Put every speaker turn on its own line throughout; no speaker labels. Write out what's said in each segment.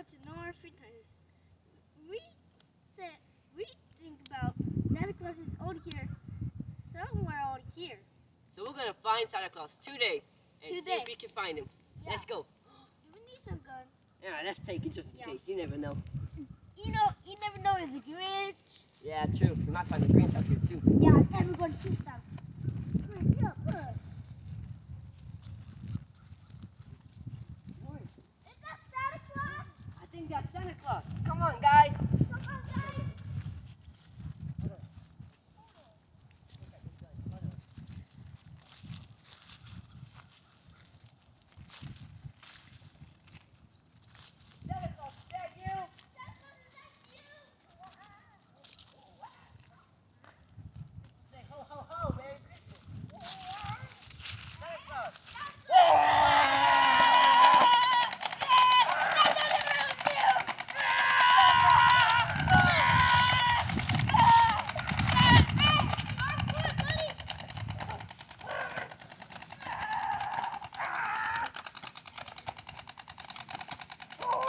welcome to Noris Free Times. We said we think about Santa Claus is out here, somewhere out here.
So we're gonna find Santa Claus today and see if we can find him.
Yeah.
Let's go.
Do we need some guns?
Right, let's take it just in
Yeah.
case. You never know.
You know, you never know if the Grinch.
Yeah, true. We might find the Grinch out here too.
Yeah, and we're gonna shoot them. Good, yeah, good. Is that Santa Claus?
I think that's Santa Claus. Come on, guys.
Come on, guys.
Santa Claus, is that you?
Santa Claus, is that you?
Say ho ho ho, Merry Christmas. Santa Claus.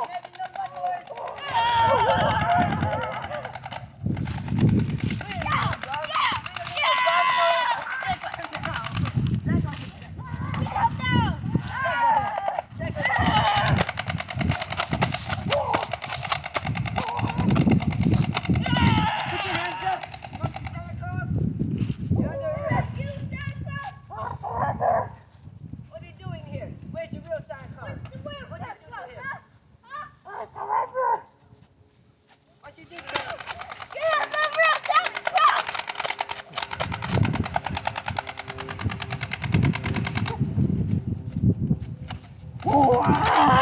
Maybe no more noise. Put your hands up. Monkey Santa Claus. You're under arrest. What are you doing here? Where's the real Santa Claus? What you doing here? What you doing here? Get good. We don't need no guns. Let's tackle him down. Get down on the floor. Give me your gun. Give me your gun. You don't need this.
Yeah, that's what I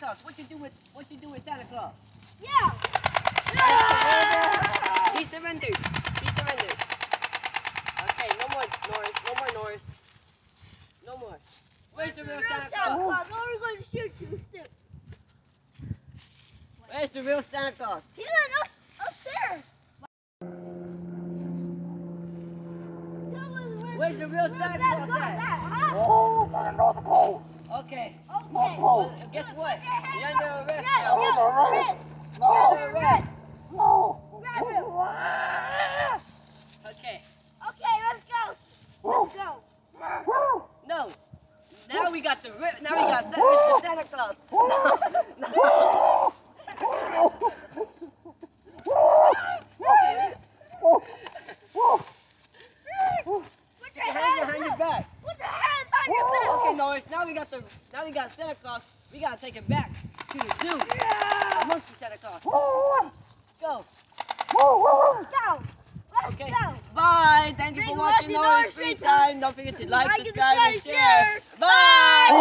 Santa Claus, what you do with what you do with Santa Claus?
Yeah.
He surrendered. He surrendered. Okay, no more Norris. No more Norris. No more. Where's the real Santa Claus?
Claus? What are going to shoot you?
Where's the real Santa Claus?
He's on up, upstairs. Tell
Where's the real Santa Claus at?
Huh?
Oh,
Okay.
Okay.
Well, guess what? You're under arrest
Yeah,
now.
yeah, Chris,
You're under arrest.
no.
grab him.
Okay.
Okay, let's go. Let's go.
No. Now we got the ri- now we got that Mr. Santa Claus.
Put
Now we got the now we got Santa Claus. We gotta take him back to the zoo. The monkey Santa Claus. Go.
Let's go. Let's
Okay.
go.
Bye. Thank you for watching
for watching Noris
Free.
Time.
Don't forget to like,
Like
subscribe, and share.
share.
Bye.